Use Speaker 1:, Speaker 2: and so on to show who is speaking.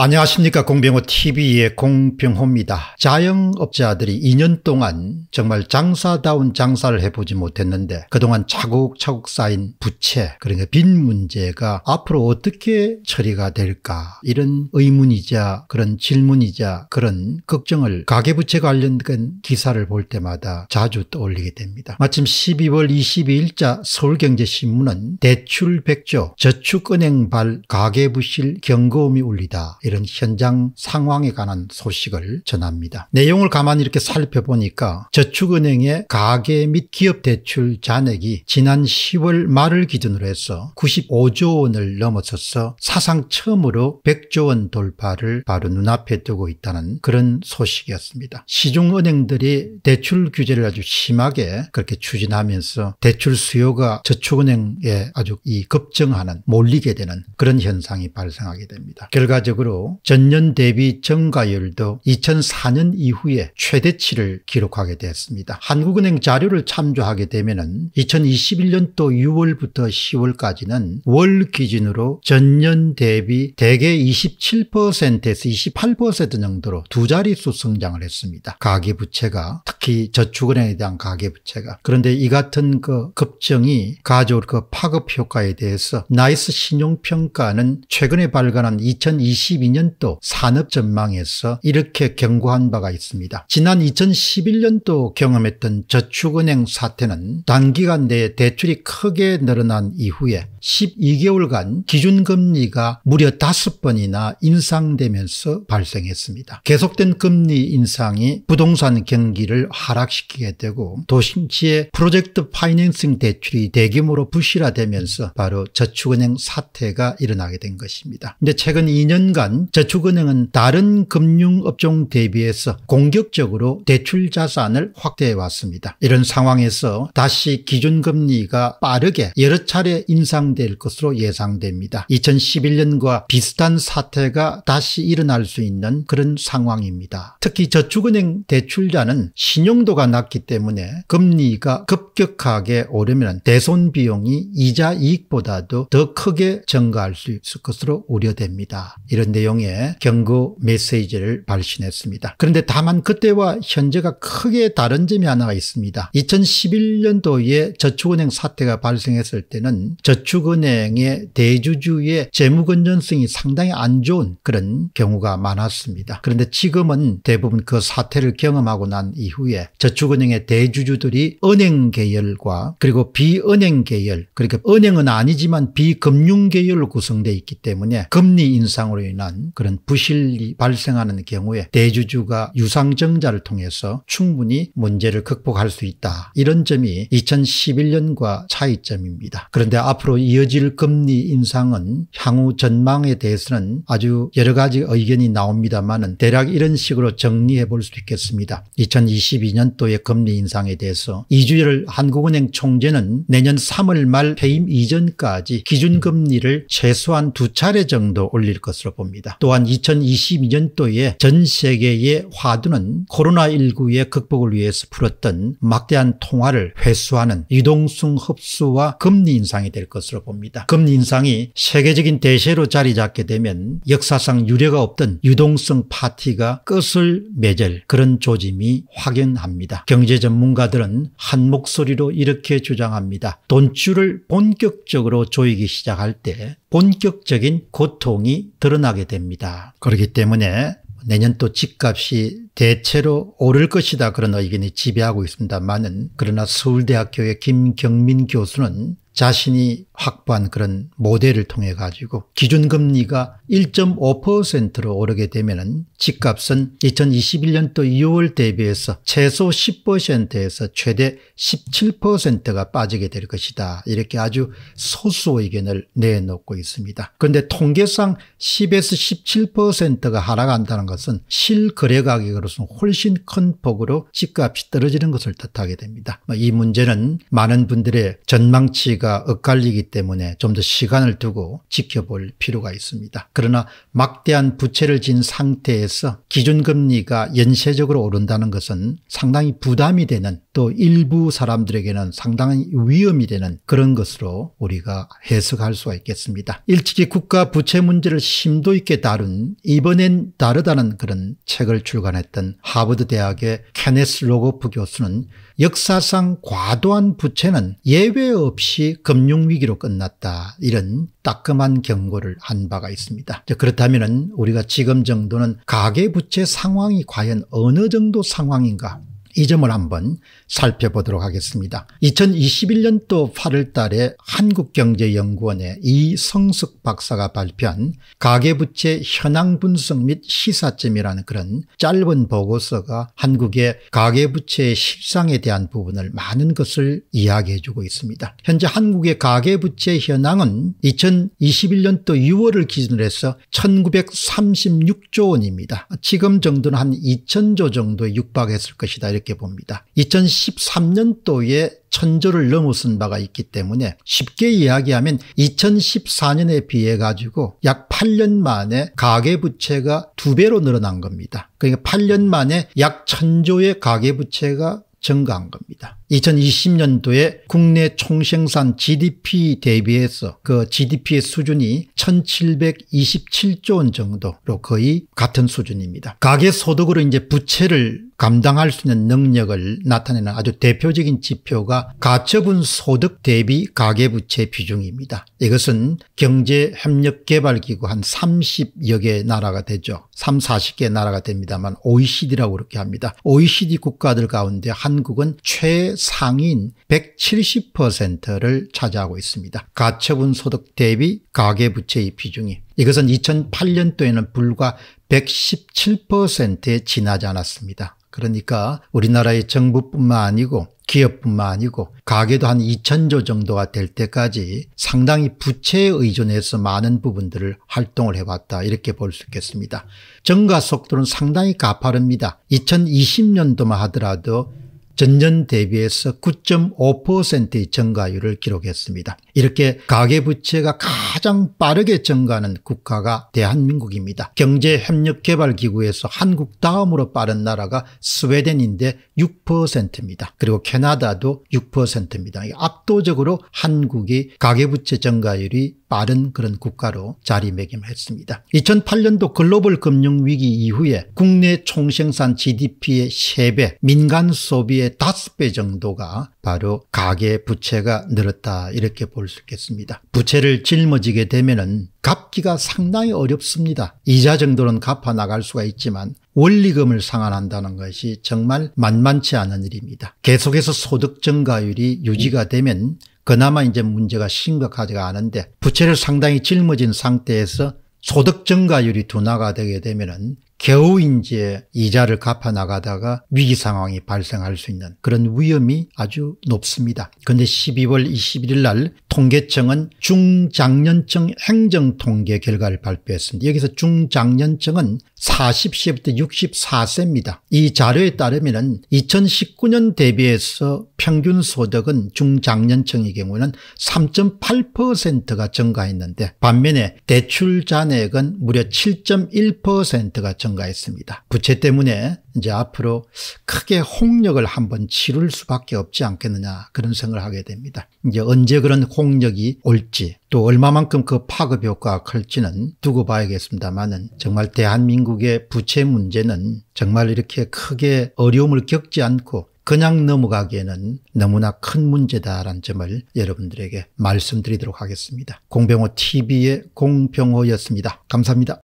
Speaker 1: 안녕하십니까 공병호 TV의 공병호입니다. 자영업자들이 2년 동안 정말 장사다운 장사를 해보지 못했는데 그동안 차곡차곡 쌓인 부채 그러니까 빈 문제가 앞으로 어떻게 처리가 될까 이런 의문이자 그런 질문이자 그런 걱정을 가계부채 관련된 기사를 볼 때마다 자주 떠올리게 됩니다. 마침 12월 22일자 서울경제신문은 대출 100조 저축은행 발 가계부실 경고음이 울리다 이런 현장 상황에 관한 소식을 전합니다. 내용을 가만히 이렇게 살펴보니까 저축은행의 가계 및 기업 대출 잔액이 지난 10월 말을 기준으로 해서 95조 원을 넘어서서 사상 처음으로 100조 원 돌파를 바로 눈앞에 두고 있다는 그런 소식이었습니다. 시중은행들이 대출 규제를 아주 심하게 그렇게 추진하면서 대출 수요가 저축은행에 아주 이 급증하는 몰리게 되는 그런 현상이 발생하게 됩니다. 결과적으로 전년 대비 증가율도 2004년 이후에 최대치를 기록하게 되었습니다. 한국은행 자료를 참조하게 되면 2021년도 6월부터 10월까지는 월 기준으로 전년 대비 대개 27%에서 28% 정도로 두 자릿수 성장을 했습니다. 가계부채가 특히 저축은행에 대한 가계부채가 그런데 이 같은 그 급증이 가져올 그 파급 효과에 대해서 나이스 신용평가는 최근에 발간한 2022년 2022년도 산업 전망에서 이렇게 경고한 바가 있습니다. 지난 2011년도 경험했던 저축은행 사태는 단기간 내에 대출이 크게 늘어난 이후에 12개월간 기준금리가 무려 5번이나 인상되면서 발생했습니다. 계속된 금리 인상이 부동산 경기를 하락시키게 되고 도심지의 프로젝트 파이낸싱 대출이 대규모로 부실화되면서 바로 저축은행 사태가 일어나게 된 것입니다. 근데 최근 2년간 저축은행은 다른 금융업종 대비해서 공격적으로 대출 자산을 확대해 왔습니다. 이런 상황에서 다시 기준금리가 빠르게 여러 차례 인상 진행될 것으로 예상됩니다. 2011년과 비슷한 사태가 다시 일어날 수 있는 그런 상황입니다. 특히 저축은행 대출자는 신용도가 낮기 때문에 금리가 급격하게 오르면 대손 비용이 이자 이익보다도 더 크게 증가할 수 있을 것으로 우려됩니다. 이런 내용의 경고 메시지를 발신했습니다. 그런데 다만 그때와 현재가 크게 다른 점이 하나가 있습니다. 2011년도에 저축은행 사태가 발생했을 때는 저축 저축은행의 대주주의 재무건전성이 상당히 안 좋은 그런 경우가 많았습니다. 그런데 지금은 대부분 그 사태를 경험하고 난 이후에 저축은행의 대주주들이 은행 계열과 그리고 비은행 계열 그러니까 은행은 아니지만 비금융 계열로 구성되어 있기 때문에 금리 인상으로 인한 그런 부실이 발생하는 경우에 대주주가 유상증자를 통해서 충분히 문제를 극복할 수 있다. 이런 점이 2011년과 차이점입니다. 그런데 앞으로 이어질 금리 인상은 향후 전망에 대해서는 아주 여러 가지 의견이 나옵니다만 대략 이런 식으로 정리해 볼 수 있겠습니다. 2022년도의 금리 인상에 대해서 이주열 한국은행 총재는 내년 3월 말 퇴임 이전까지 기준금리를 최소한 두 차례 정도 올릴 것으로 봅니다. 또한 2022년도에 전 세계의 화두는 코로나19의 극복을 위해서 풀었던 막대한 통화를 회수하는 유동성 흡수와 금리 인상이 될 것으로 봅니다. 금리 인상이 세계적인 대세로 자리 잡게 되면 역사상 유례가 없던 유동성 파티가 끝을 맺을 그런 조짐이 확연합니다. 경제 전문가들은 한 목소리로 이렇게 주장합니다. 돈줄을 본격적으로 조이기 시작할 때 본격적인 고통이 드러나게 됩니다. 그렇기 때문에 내년 또 집값이 대체로 오를 것이다 그런 의견이 지배하고 있습니다만은 그러나 서울대학교의 김경민 교수는 자신이 확보한 그런 모델을 통해 가지고 기준금리가 1.5%로 오르게 되면 집값은 2021년도 2월 대비해서 최소 10%에서 최대 17%가 빠지게 될 것이다. 이렇게 아주 소수 의견을 내놓고 있습니다. 그런데 통계상 10에서 17%가 하락한다는 것은 실거래 가격으로서는 훨씬 큰 폭으로 집값이 떨어지는 것을 뜻하게 됩니다. 이 문제는 많은 분들의 전망치가 엇갈리기 때문에 좀 더 시간을 두고 지켜볼 필요가 있습니다. 그러나 막대한 부채를 진 상태에서 기준금리가 연쇄적으로 오른다는 것은 상당히 부담이 되는 또 일부 사람들에게는 상당히 위험이 되는 그런 것으로 우리가 해석할 수가 있겠습니다. 일찍이 국가 부채 문제를 심도 있게 다룬 이번엔 다르다는 그런 책을 출간했던 하버드 대학의 케네스 로고프 교수는 역사상 과도한 부채는 예외 없이 금융위기로 끝났다. 이런 따끔한 경고를 한 바가 있습니다. 그렇다면 우리가 지금 정도는 가계부채 상황이 과연 어느 정도 상황인가 이 점을 한번 살펴보도록 하겠습니다. 2021년도 8월 달에 한국경제연구원의 이성숙 박사가 발표한 가계부채 현황 분석 및 시사점이라는 그런 짧은 보고서가 한국의 가계부채의 실상에 대한 부분을 많은 것을 이야기해 주고 있습니다. 현재 한국의 가계부채 현황은 2021년도 6월을 기준으로 해서 1936조 원입니다. 지금 정도는 한 2000조 정도에 육박했을 것이다 이렇게 봅니다. 2013년도에 천조를 넘어선 바가 있기 때문에 쉽게 이야기하면 2014년에 비해 가지고 약 8년 만에 가계부채가 두 배로 늘어난 겁니다. 그러니까 8년 만에 약 천조의 가계부채가 증가한 겁니다. 2020년도에 국내 총생산 GDP 대비해서 그 GDP의 수준이 1727조 원 정도로 거의 같은 수준입니다. 가계소득으로 이제 부채를 감당할 수 있는 능력을 나타내는 아주 대표적인 지표가 가처분 소득 대비 가계부채 비중입니다. 이것은 경제협력개발기구 한 30여 개 나라가 되죠. 3, 40개 나라가 됩니다만 OECD라고 그렇게 합니다. OECD 국가들 가운데 한국은 최 상인 170%를 차지하고 있습니다. 가처분 소득 대비 가계부채의 비중이 이것은 2008년도에는 불과 117%에 지나지 않았습니다. 그러니까 우리나라의 정부뿐만 아니고 기업뿐만 아니고 가계도 한 2천조 정도가 될 때까지 상당히 부채에 의존해서 많은 부분들을 활동을 해왔다 이렇게 볼 수 있겠습니다. 증가 속도는 상당히 가파릅니다. 2020년도만 하더라도 전년 대비해서 9.5%의 증가율을 기록했습니다. 이렇게 가계부채가 가장 빠르게 증가하는 국가가 대한민국입니다. 경제협력개발기구에서 한국 다음으로 빠른 나라가 스웨덴인데 6%입니다. 그리고 캐나다도 6%입니다. 압도적으로 한국이 가계부채 증가율이 빠른 그런 국가로 자리매김했습니다. 2008년도 글로벌 금융위기 이후에 국내 총생산 GDP의 3배, 민간 소비의 5배 정도가 바로 가계 부채가 늘었다 이렇게 볼 수 있겠습니다. 부채를 짊어지게 되면 은 갚기가 상당히 어렵습니다. 이자 정도는 갚아 나갈 수가 있지만 원리금을 상환한다는 것이 정말 만만치 않은 일입니다. 계속해서 소득 증가율이 유지가 되면 그나마 이제 문제가 심각하지가 않은데 부채를 상당히 짊어진 상태에서 소득 증가율이 둔화가 되게 되면 은 겨우 이제 이자를 갚아 나가다가 위기 상황이 발생할 수 있는 그런 위험이 아주 높습니다. 그런데 12월 21일 날 통계청은 중장년층 행정통계 결과를 발표했습니다. 여기서 중장년층은 40세부터 64세입니다. 이 자료에 따르면 2019년 대비해서 평균 소득은 중장년층의 경우는 3.8%가 증가했는데 반면에 대출 잔액은 무려 7.1%가 증가했습니다. 부채 때문에 이제 앞으로 크게 홍역을 한번 치를 수밖에 없지 않겠느냐 그런 생각을 하게 됩니다. 이제 언제 그런 홍역이 올지 또 얼마만큼 그 파급 효과가 클지는 두고 봐야겠습니다만은 정말 대한민국의 부채 문제는 정말 이렇게 크게 어려움을 겪지 않고 그냥 넘어가기에는 너무나 큰 문제다라는 점을 여러분들에게 말씀드리도록 하겠습니다. 공병호 TV의 공병호였습니다. 감사합니다.